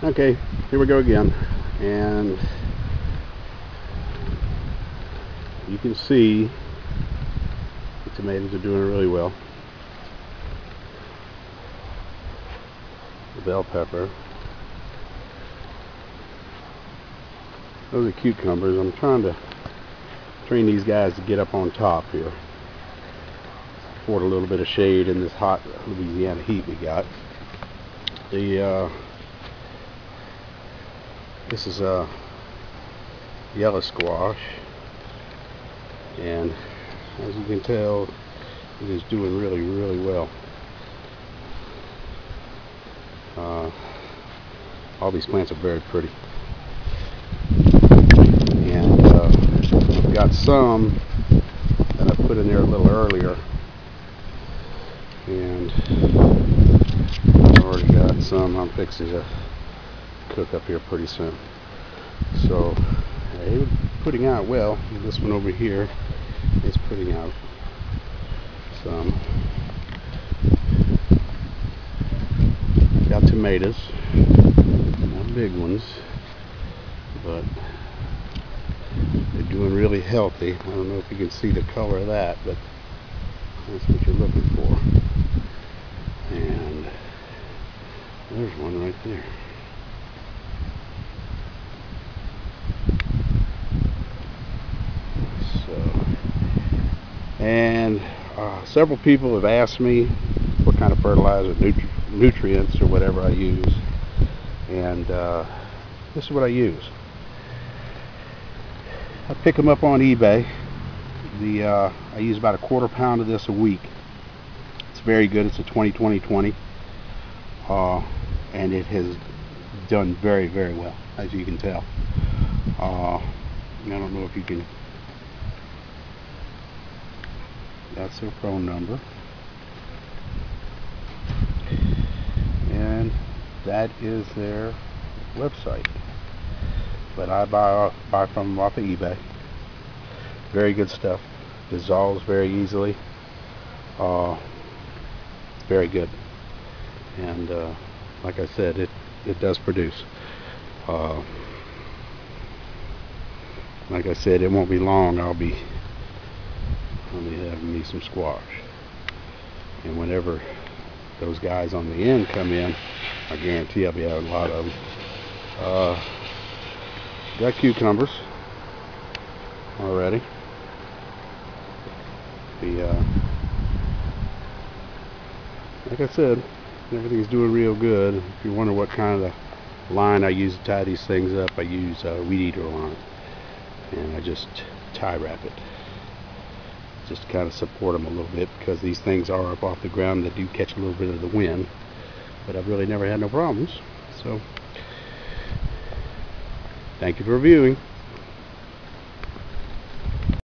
Okay, here we go again. And you can see the tomatoes are doing really well. The bell pepper. Those are cucumbers. I'm trying to train these guys to get up on top here. Afford a little bit of shade in this hot Louisiana heat we got. The uh, this is a yellow squash. And as you can tell it is doing really really well. Uh, all these plants are very pretty. And uh, I've got some that I put in there a little earlier. And I've already got some. I'm fixing to cook up here pretty soon. So uh, putting out well. This one over here is putting out some. Got tomatoes, not big ones, but they're doing really healthy. I don't know if you can see the color of that, but that's what you're looking for. And there's one right there. And uh, several people have asked me what kind of fertilizer, nutri nutrients, or whatever I use, and uh, this is what I use. I pick them up on eBay. The uh, I use about a quarter pound of this a week. It's very good. It's a 20-20-20, uh, and it has done very, very well, as you can tell. Uh, I don't know if you can that's their phone number. And that is their website. But I buy buy from them off of eBay. Very good stuff. Dissolves very easily. Uh, very good. And uh, like I said it it does produce. Uh, like I said it won't be long. I'll be I'll be having me some squash. And whenever those guys on the end come in, I guarantee I'll be having a lot of them. Uh, got cucumbers already. The uh, like I said, everything's doing real good. If you wonder what kind of line I use to tie these things up, I use uh, weed eater line, and I just tie wrap it just to kind of support them a little bit because these things are up off the ground that do catch a little bit of the wind. But I've really never had no problems so. Thank you for viewing